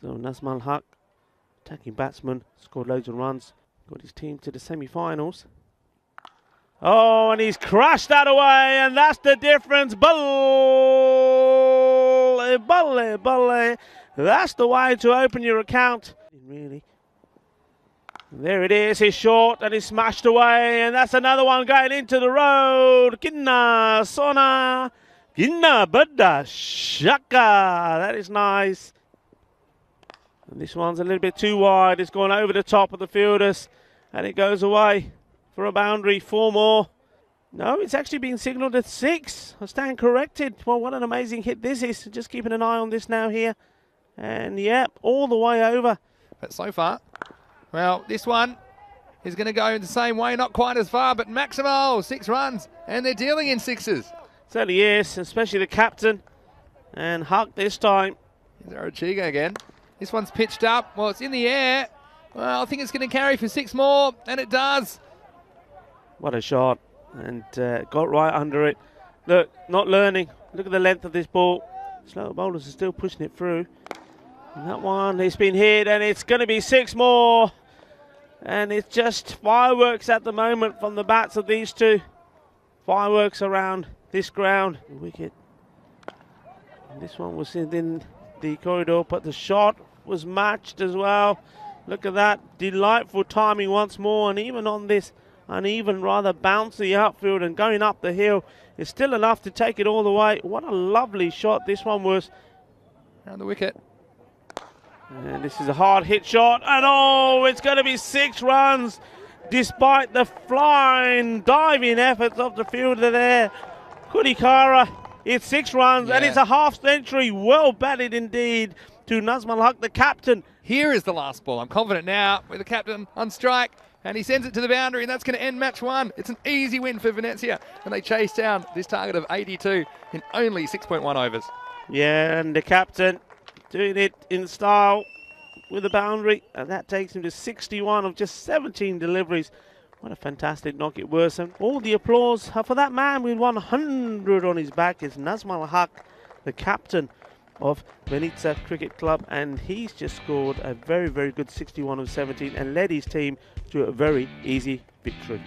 So Nazmul Haque, attacking batsman, scored loads of runs, got his team to the semi-finals. Oh, and he's crashed that away, and that's the difference. Bulle, bulle, bulle. That's the way to open your account. Really. There it is, he's short and he's smashed away, and that's another one going into the road. Kinna, Sona, Kinna, Buddha, Shaka. That is nice. And this one's a little bit too wide. It's gone over the top of the fielders, and it goes away for a boundary. Four more. No, it's actually been signalled at six. I stand corrected. Well, what an amazing hit this is. Just keeping an eye on this now here. And yep, all the way over. But so far, well, this one is going to go in the same way, not quite as far, but Maximo, six runs, and they're dealing in sixes. Certainly is, especially the captain. And Haque this time. Here's Arachiga again. This one's pitched up. Well, it's in the air. Well, I think it's going to carry for six more, and it does. What a shot. And uh, got right under it. Look, not learning. Look at the length of this ball. Slow bowlers are still pushing it through. And that one, it's been hit, and it's going to be six more. And it's just fireworks at the moment from the bats of these two. Fireworks around this ground. Wicket. And this one was in the corridor, but the shot was matched as well. Look at that. Delightful timing once more, and even on this uneven, rather bouncy outfield and going up the hill, is still enough to take it all the way. What a lovely shot this one was. Around the wicket. And this is a hard hit shot. And oh, it's going to be six runs despite the flying, diving efforts of the fielder there. Kudikara, it's six runs yeah. and it's a half century. Well batted indeed to Nazmul Haque, the captain. Here is the last ball. I'm confident now with the captain on strike. And he sends it to the boundary, and that's going to end match one. It's an easy win for Venezia, and they chase down this target of 82 in only 6.1 overs. Yeah, and the captain doing it in style with the boundary, and that takes him to 61 of just 17 deliveries. What a fantastic knock it was. And all the applause for that man with 100 on his back is Nazmul Haque, the captain of Venetia Cricket Club, and he's just scored a very, very good 61 of 17 and led his team to a very easy victory.